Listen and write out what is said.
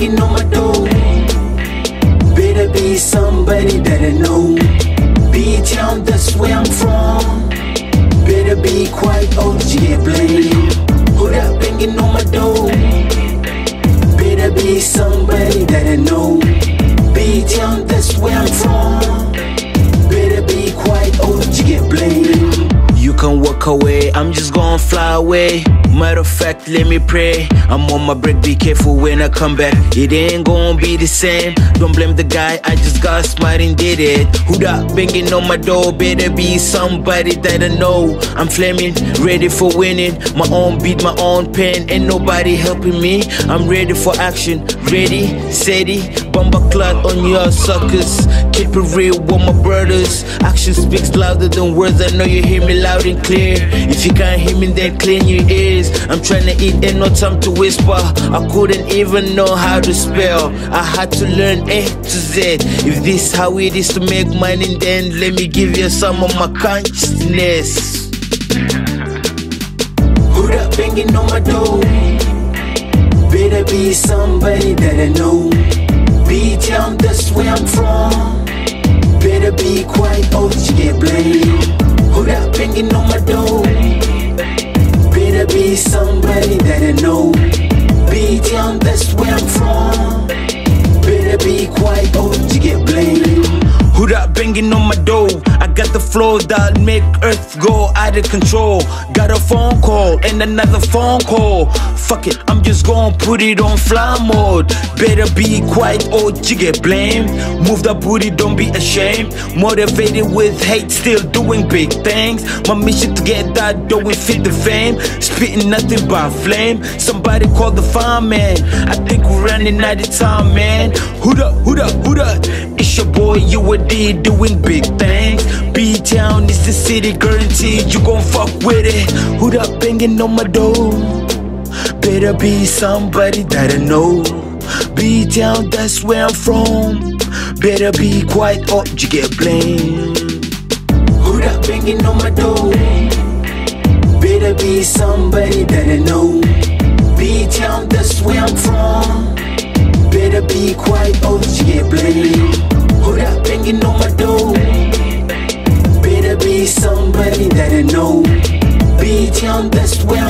knocking on my door. Better be somebody that I know. Walk away, I'm just gonna fly away. Matter of fact, let me pray. I'm on my break, be careful when I come back. It ain't gonna be the same. Don't blame the guy, I just got smart and did it. Who that banging on my door? Better be somebody that I know. I'm flaming, ready for winning. My own beat, my own pen, ain't nobody helping me. I'm ready for action, ready, steady. Bomba clot on your suckers. Keep it real with my brothers. Action speaks louder than words. I know you hear me loud and clear. If you can't hear me, then clean your ears. I'm trying to eat, ain't no time to whisper. I couldn't even know how to spell. I had to learn A to Z. If this how it is to make money, then let me give you some of my consciousness. Who that banging on my door? Better be somebody that I know. B-Town, that's where I'm from. Better be quiet or you get blamed. That banging on my door? Better be somebody that I know. B-Town, that's where I'm from. Better be quiet or you get blamed. Who that banging on my door? Got the flow that make earth go out of control. Got a phone call and another phone call. Fuck it, I'm just gonna put it on fly mode. Better be quiet or you get blamed. Move that booty, don't be ashamed. Motivated with hate, still doing big things. My mission to get that dough and fit the fame. Spitting nothing but flame. Somebody call the fireman. I think we're running out of time, man. Who the, who the, who the? It's your boy, you doing big things. City, guaranteed you gon' fuck with it. Who that banging on my door? Better be somebody that I know. B Town, that's where I'm from. Better be quiet or you get blamed. Who that banging on my door? Better be somebody that I know. B-Town, that's where I'm from. on this will